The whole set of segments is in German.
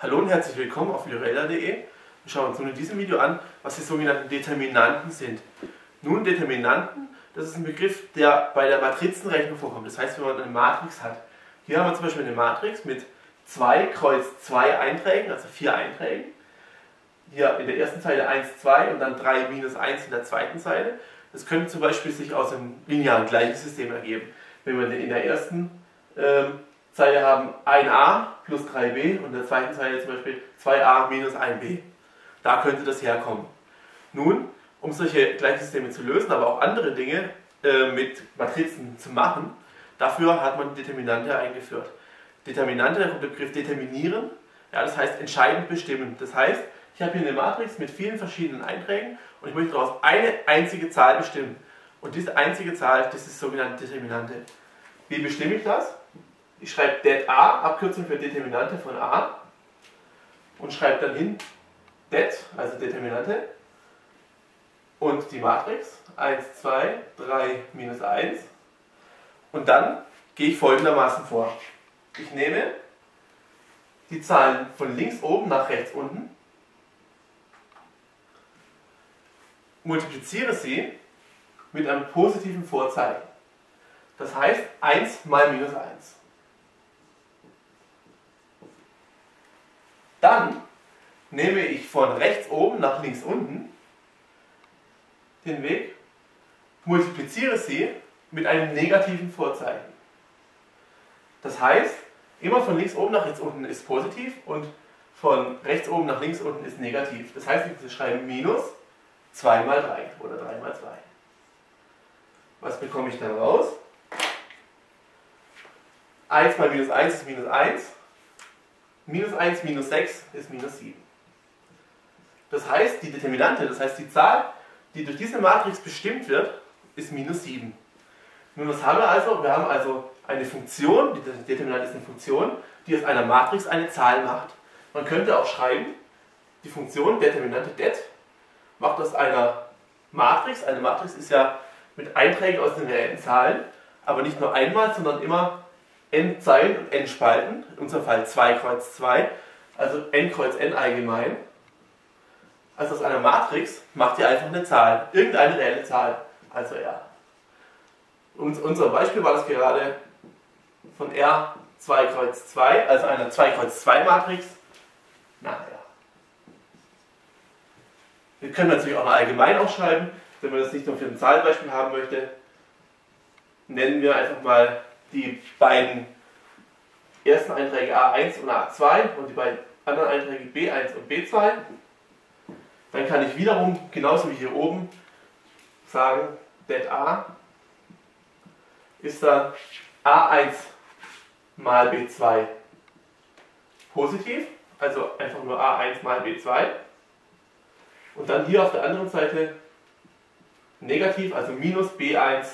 Hallo und herzlich willkommen auf Lorella.de. Wir schauen uns nun in diesem Video an, was die sogenannten Determinanten sind. Nun, Determinanten, das ist ein Begriff, der bei der Matrizenrechnung vorkommt. Das heißt, wenn man eine Matrix hat. Hier haben wir zum Beispiel eine Matrix mit 2 Kreuz 2 Einträgen, also 4 Einträgen. Hier in der ersten Zeile 1, 2 und dann 3 minus 1 in der zweiten Zeile. Das könnte zum Beispiel sich aus einem linearen Gleichungssystem ergeben. Wenn wir in der ersten ähm, Zeile haben 1a plus 3b und in der zweiten Zeile zum Beispiel 2a minus 1b. Da könnte das herkommen. Nun, um solche Gleichsysteme zu lösen, aber auch andere Dinge äh, mit Matrizen zu machen, dafür hat man Determinante eingeführt. Determinante, der Begriff determinieren, ja, das heißt entscheidend bestimmen. Das heißt, ich habe hier eine Matrix mit vielen verschiedenen Einträgen und ich möchte daraus eine einzige Zahl bestimmen. Und diese einzige Zahl, das ist sogenannte Determinante. Wie bestimme ich das? Ich schreibe det a, Abkürzung für Determinante von a, und schreibe dann hin det, also Determinante, und die Matrix 1, 2, 3, minus 1. Und dann gehe ich folgendermaßen vor. Ich nehme die Zahlen von links oben nach rechts unten, multipliziere sie mit einem positiven Vorzeichen. Das heißt 1 mal minus 1. Dann nehme ich von rechts oben nach links unten den Weg, multipliziere sie mit einem negativen Vorzeichen. Das heißt, immer von links oben nach rechts unten ist positiv und von rechts oben nach links unten ist negativ. Das heißt, ich schreibe minus 2 mal 3 oder 3 mal 2. Was bekomme ich dann raus? 1 mal minus 1 ist minus 1 minus 1 minus 6 ist minus 7. Das heißt, die Determinante, das heißt die Zahl, die durch diese Matrix bestimmt wird, ist minus 7. Nun, was haben wir also? Wir haben also eine Funktion, die Determinante ist eine Funktion, die aus einer Matrix eine Zahl macht. Man könnte auch schreiben, die Funktion Determinante det macht aus einer Matrix, eine Matrix ist ja mit Einträgen aus den reellen Zahlen, aber nicht nur einmal, sondern immer n Zeilen und n Spalten, in unserem Fall 2 kreuz 2, also n kreuz n allgemein. Also aus einer Matrix macht ihr einfach eine Zahl, irgendeine reelle Zahl, also r. Und unser Beispiel war das gerade von r 2 kreuz 2, also einer 2 kreuz 2 Matrix, nach r. Wir können natürlich auch noch allgemein aufschreiben, wenn man das nicht nur für ein Zahlenbeispiel haben möchte, nennen wir einfach mal die beiden ersten Einträge A1 und A2 und die beiden anderen Einträge B1 und B2. Dann kann ich wiederum, genauso wie hier oben, sagen, det A ist dann A1 mal B2 positiv, also einfach nur A1 mal B2. Und dann hier auf der anderen Seite negativ, also minus B1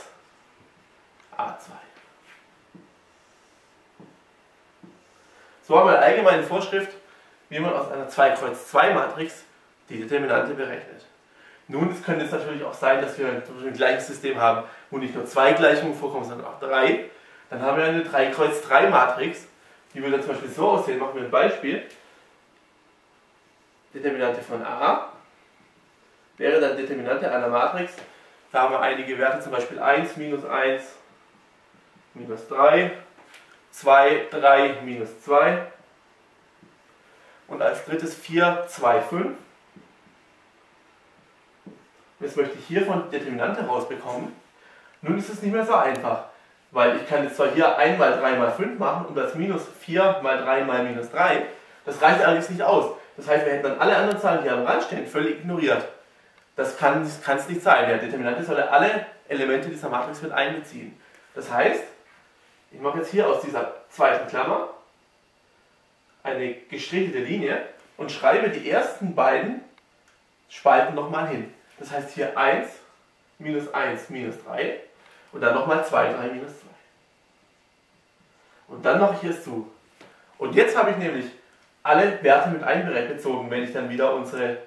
A2. So haben wir eine allgemeine Vorschrift, wie man aus einer 2 Kreuz 2 Matrix die Determinante berechnet. Nun, es könnte es natürlich auch sein, dass wir ein gleiches System haben, wo nicht nur zwei Gleichungen vorkommen, sondern auch drei. Dann haben wir eine 3 Kreuz 3 Matrix, die würde zum Beispiel so aussehen. Machen wir ein Beispiel. Determinante von A wäre dann Determinante einer Matrix. Da haben wir einige Werte, zum Beispiel 1, minus 1, minus 3, 2, 3, minus 2. Und als drittes 4, 2, 5. Jetzt möchte ich hier von Determinante rausbekommen. Nun ist es nicht mehr so einfach, weil ich kann jetzt zwar hier 1 mal 3 mal 5 machen und das minus 4 mal 3 mal minus 3. Das reicht allerdings nicht aus. Das heißt, wir hätten dann alle anderen Zahlen, die am Rand stehen, völlig ignoriert. Das kann es nicht sein. Der Determinante soll alle Elemente dieser Matrix mit einbeziehen. Das heißt, ich mache jetzt hier aus dieser zweiten Klammer eine gestrichelte Linie und schreibe die ersten beiden Spalten nochmal hin. Das heißt hier 1, minus 1, minus 3 und dann nochmal 2, 3, minus 2. Und dann mache ich es zu. Und jetzt habe ich nämlich alle Werte mit einbezogen, wenn ich dann wieder unsere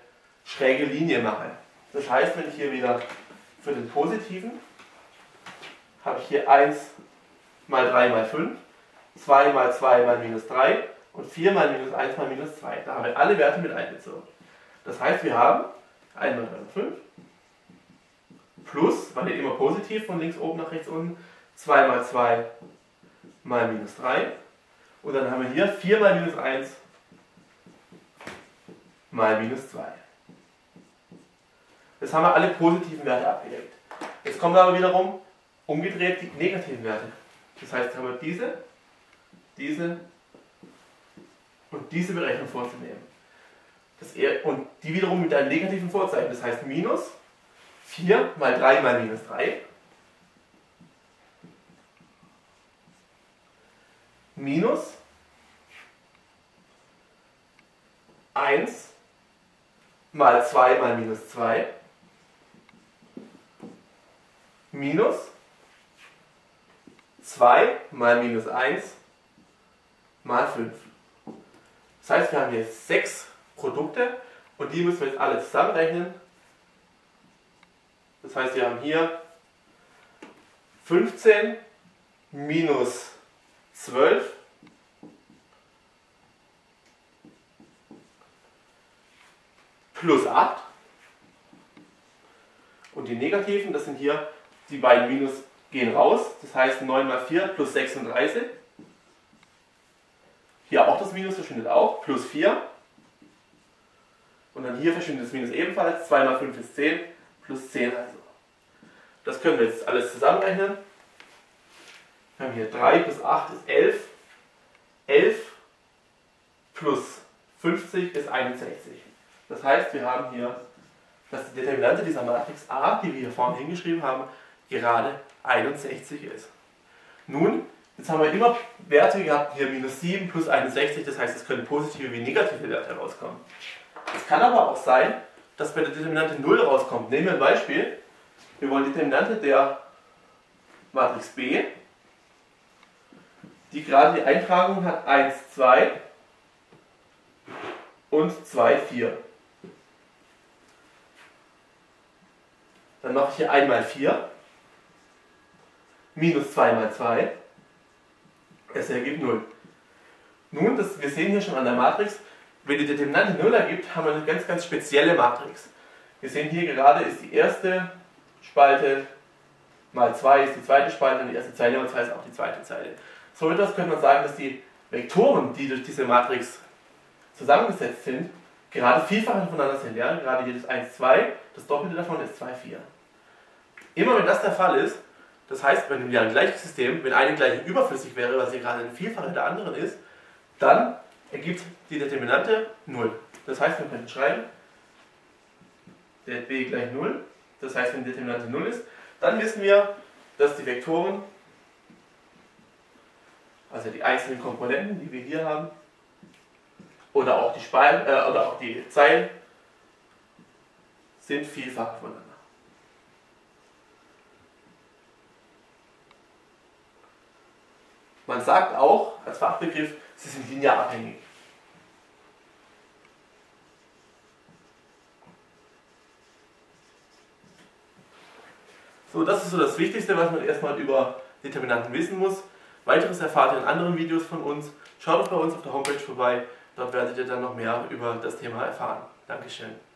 schräge Linie mache. Das heißt, wenn ich hier wieder für den positiven habe ich hier 1 mal 3 mal 5, 2 mal 2 mal minus 3 und 4 mal minus 1 mal minus 2. Da haben wir alle Werte mit einbezogen. Das heißt, wir haben 1 mal 5 plus, weil immer positiv von links oben nach rechts unten, 2 mal 2 mal minus 3. Und dann haben wir hier 4 mal minus 1 mal minus 2. Jetzt haben wir alle positiven Werte abgedeckt. Jetzt kommen aber wiederum umgedreht die negativen Werte. Das heißt, haben wir diese, diese und diese Berechnung vorzunehmen. Das und die wiederum mit einem negativen Vorzeichen. Das heißt minus 4 mal 3 mal minus 3 minus 1 mal 2 mal minus 2 minus 2 mal minus 1 mal 5. Das heißt, wir haben hier sechs Produkte und die müssen wir jetzt alle zusammenrechnen. Das heißt, wir haben hier 15 minus 12 plus 8. Und die negativen, das sind hier die beiden Minus gehen raus. Das heißt 9 mal 4 plus 36. Hier auch das Minus verschwindet auch, plus 4. Und dann hier verschwindet das Minus ebenfalls. 2 mal 5 ist 10, plus 10 also. Das können wir jetzt alles zusammenrechnen. Wir haben hier 3 plus 8 ist 11. 11 plus 50 ist 61. Das heißt, wir haben hier, dass die Determinante dieser Matrix A, die wir hier vorne hingeschrieben haben, gerade 61 ist. Nun, jetzt haben wir immer Werte gehabt, hier minus 7 plus 61, das heißt, es können positive wie negative Werte rauskommen. Es kann aber auch sein, dass bei der Determinante 0 rauskommt. Nehmen wir ein Beispiel. Wir wollen die Determinante der Matrix B, die gerade die Eintragung hat 1, 2 und 2, 4. Dann mache ich hier einmal 4 minus 2 mal 2. Es ergibt 0. Nun, das, wir sehen hier schon an der Matrix, wenn die Determinante 0 ergibt, haben wir eine ganz, ganz spezielle Matrix. Wir sehen hier gerade ist die erste Spalte mal 2 ist die zweite Spalte und die erste Zeile mal 2 ist auch die zweite Zeile. So etwas könnte man sagen, dass die Vektoren, die durch diese Matrix zusammengesetzt sind, gerade vielfach voneinander sind. Ja? Gerade das 1, 2, das Doppelte davon ist 2, 4. Immer wenn das der Fall ist, das heißt, wenn wir ein gleiches System, wenn eine gleiche überflüssig wäre, was hier gerade ein Vielfache der anderen ist, dann ergibt die Determinante 0. Das heißt, wir können schreiben, der b gleich 0. Das heißt, wenn die Determinante 0 ist, dann wissen wir, dass die Vektoren, also die einzelnen Komponenten, die wir hier haben, oder auch die, Spal äh, oder auch die Zeilen, sind vielfach voneinander. Man sagt auch als Fachbegriff, sie sind linear abhängig. So, das ist so das Wichtigste, was man erstmal über Determinanten wissen muss. Weiteres erfahrt ihr in anderen Videos von uns. Schaut bei uns auf der Homepage vorbei, dort werdet ihr dann noch mehr über das Thema erfahren. Dankeschön.